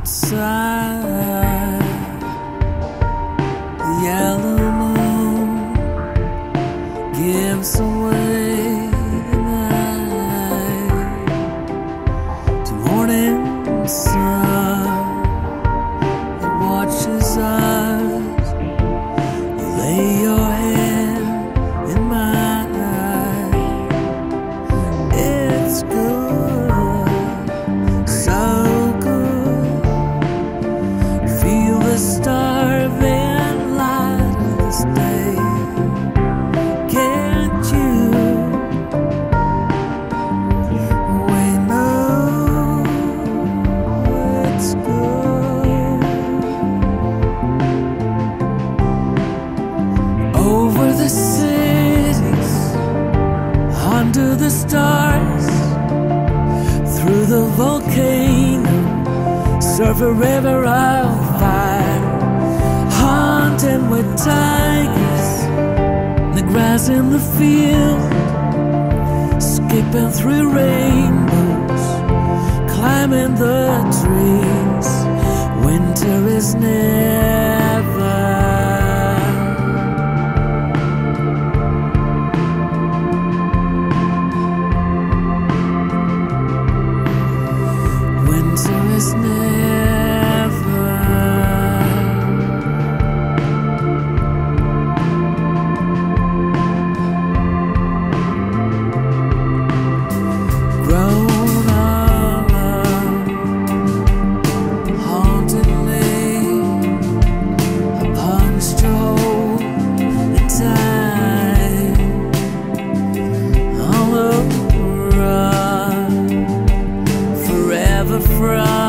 inside. The yellow moon gives away the night to morning sun that watches us. Under the Over the cities onto the stars, through the volcano, surf a river of fire, hunting with grass in the field, skipping through rainbows, climbing the trees. Winter is never ever from